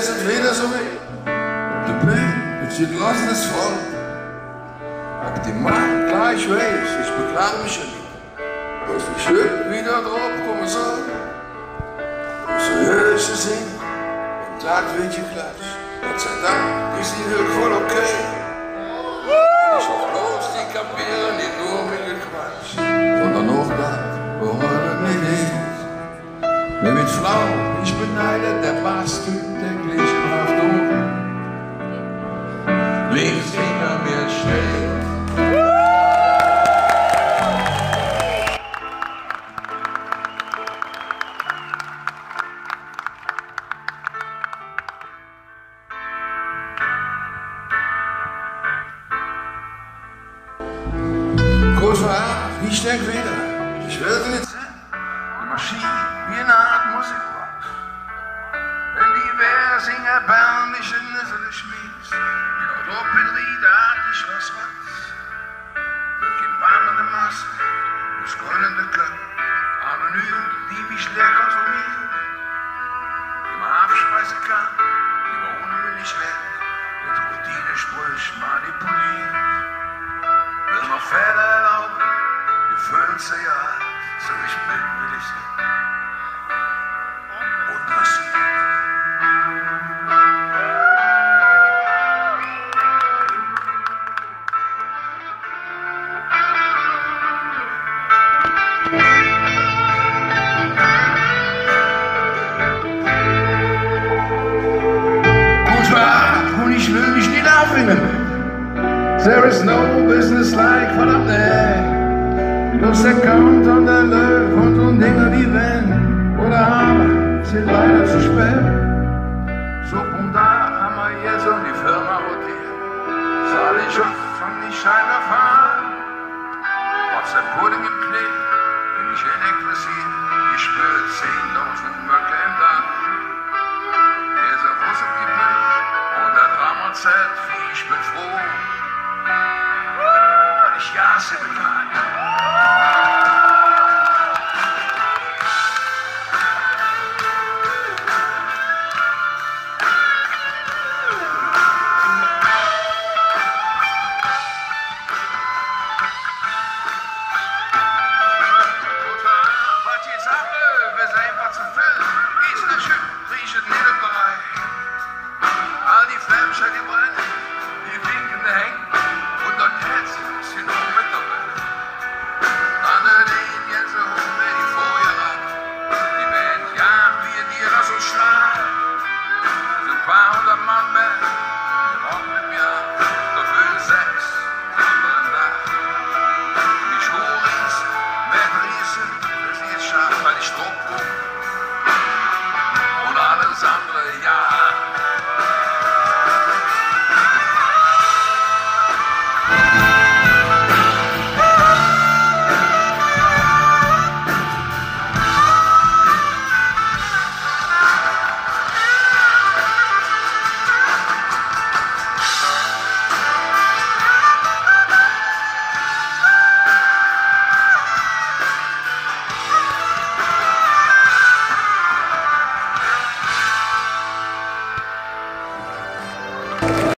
is het weer zo weer. De pijn, het zit last is van. Die man, klaar is wees, ich mich je niet. Aber es ist weer wieder drauf komen soll. Umso höher ist es hin, im Tag wird geklatscht. Gott sei Dank is die Höhe voll okay. Ich hoffe bloß, die kapieren die met. Ich denk wieder, ich werde nicht sehen. Die Maschine, wie eine Art Musikbox. Wenn die wer singen, erbärmliche Nüssele schmiest. Ja, Doppelried, hat ich was was. Mit dem warmen Masse, das goldene Können. Anonym, die mich leer konsumieren. So ich mich nicht aufhängen. There is no business like verdammt ey. Los der Count und der Löw und so Dinge wie wenn oder aber sind leider zu spät. So und da haben wir jetzt um die Firma rotiert. Soll ich schon von die Scheine fahren? Was der Pudding im Knick, bin ich elektrisiert, ich spür zehn Dollar.